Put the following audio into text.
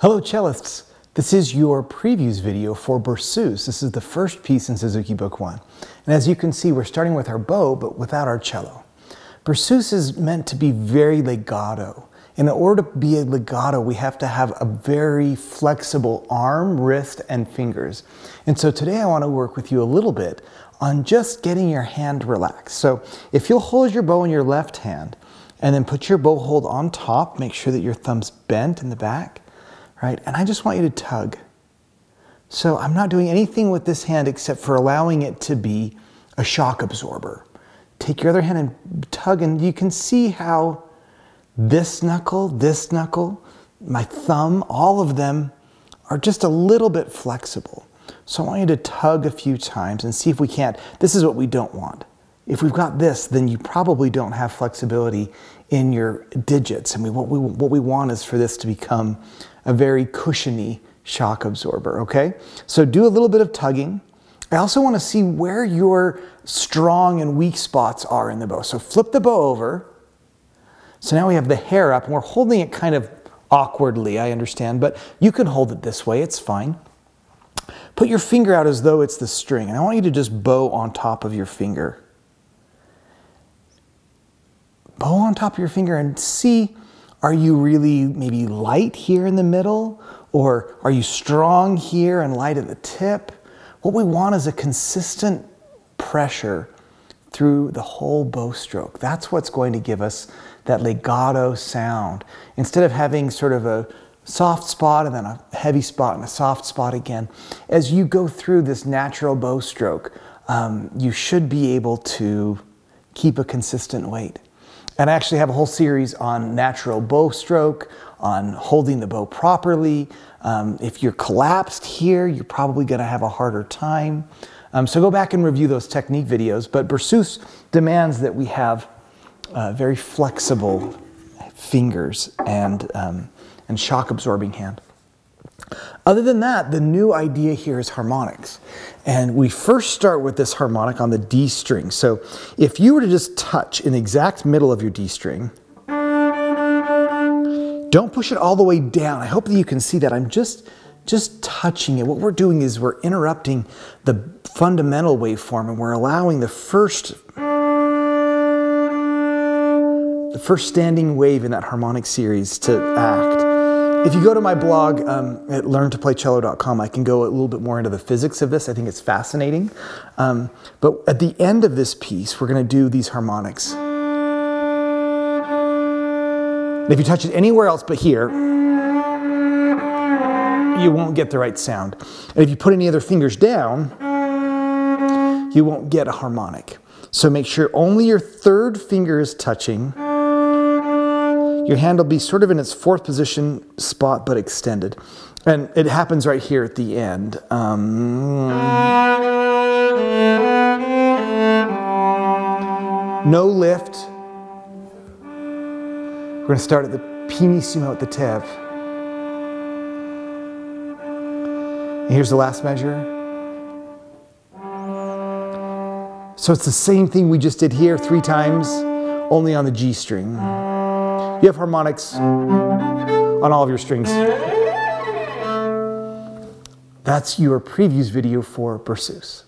Hello cellists, this is your previews video for Berceuse. This is the first piece in Suzuki Book 1. And as you can see, we're starting with our bow, but without our cello. Berceuse is meant to be very legato. In order to be a legato, we have to have a very flexible arm, wrist, and fingers. And so today I want to work with you a little bit on just getting your hand relaxed. So if you'll hold your bow in your left hand, and then put your bow hold on top, make sure that your thumb's bent in the back, right? And I just want you to tug. So I'm not doing anything with this hand except for allowing it to be a shock absorber. Take your other hand and tug, and you can see how this knuckle, this knuckle, my thumb, all of them are just a little bit flexible. So I want you to tug a few times and see if we can't. This is what we don't want. If we've got this, then you probably don't have flexibility in your digits. And we, what, we, what we want is for this to become a very cushiony shock absorber, okay? So do a little bit of tugging. I also want to see where your strong and weak spots are in the bow. So flip the bow over. So now we have the hair up and we're holding it kind of awkwardly, I understand, but you can hold it this way, it's fine. Put your finger out as though it's the string, and I want you to just bow on top of your finger. Bow on top of your finger and see are you really maybe light here in the middle? Or are you strong here and light at the tip? What we want is a consistent pressure through the whole bow stroke. That's what's going to give us that legato sound. Instead of having sort of a soft spot and then a heavy spot and a soft spot again, as you go through this natural bow stroke, um, you should be able to keep a consistent weight. And I actually have a whole series on natural bow stroke, on holding the bow properly. Um, if you're collapsed here, you're probably going to have a harder time. Um, so go back and review those technique videos. But Berceuse demands that we have uh, very flexible fingers and, um, and shock absorbing hand. Other than that, the new idea here is harmonics. And we first start with this harmonic on the D string. So if you were to just touch in the exact middle of your D string, don't push it all the way down. I hope that you can see that. I'm just, just touching it. What we're doing is we're interrupting the fundamental waveform and we're allowing the first the first standing wave in that harmonic series to act. If you go to my blog um, at learn2playcello.com, I can go a little bit more into the physics of this. I think it's fascinating. Um, but at the end of this piece, we're going to do these harmonics. And if you touch it anywhere else but here, you won't get the right sound. And if you put any other fingers down, you won't get a harmonic. So make sure only your third finger is touching your hand will be sort of in its fourth position spot, but extended. And it happens right here at the end. Um, no lift. We're going to start at the pianissimo at the tip. And here's the last measure. So it's the same thing we just did here three times, only on the G string. You have harmonics on all of your strings. That's your previews video for Berceuse.